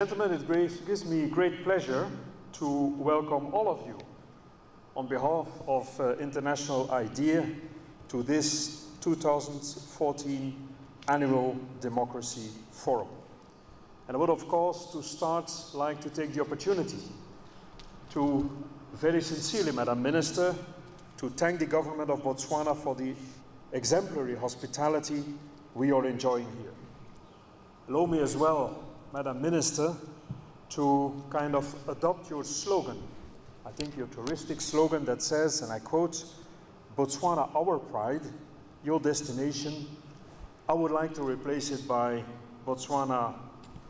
Gentlemen, it gives me great pleasure to welcome all of you on behalf of uh, International IDEA to this 2014 Annual Democracy Forum. And I would, of course, to start, like to take the opportunity to very sincerely, Madam Minister, to thank the government of Botswana for the exemplary hospitality we are enjoying here. Allow me as well Madam Minister, to kind of adopt your slogan. I think your touristic slogan that says, and I quote, Botswana, our pride, your destination. I would like to replace it by Botswana,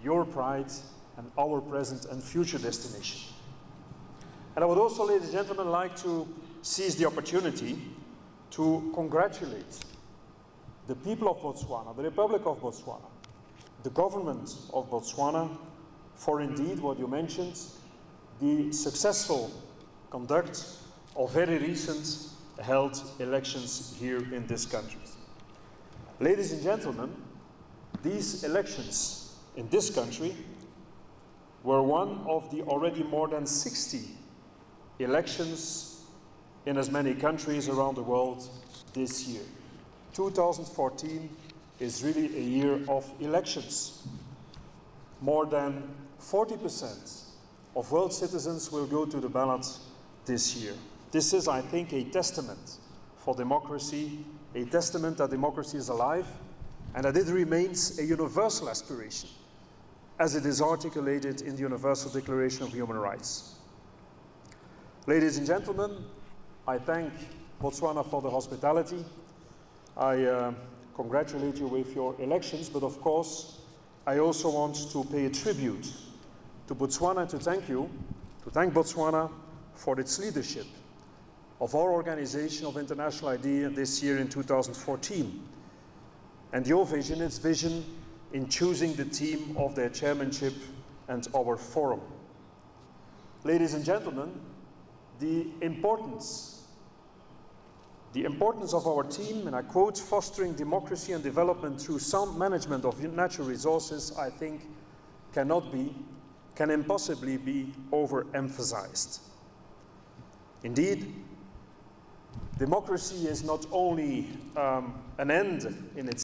your pride, and our present and future destination. And I would also, ladies and gentlemen, like to seize the opportunity to congratulate the people of Botswana, the Republic of Botswana, the government of Botswana for indeed what you mentioned, the successful conduct of very recent held elections here in this country. Ladies and gentlemen, these elections in this country were one of the already more than 60 elections in as many countries around the world this year. 2014 is really a year of elections. More than 40% of world citizens will go to the ballot this year. This is, I think, a testament for democracy, a testament that democracy is alive and that it remains a universal aspiration as it is articulated in the Universal Declaration of Human Rights. Ladies and gentlemen, I thank Botswana for the hospitality. I uh, congratulate you with your elections, but of course, I also want to pay a tribute to Botswana to thank you, to thank Botswana for its leadership of our organization of International IDEA this year in 2014. And your vision, its vision in choosing the team of their chairmanship and our forum. Ladies and gentlemen, the importance the importance of our team, and I quote, fostering democracy and development through sound management of natural resources, I think cannot be, can impossibly be overemphasized. Indeed, democracy is not only um, an end in itself,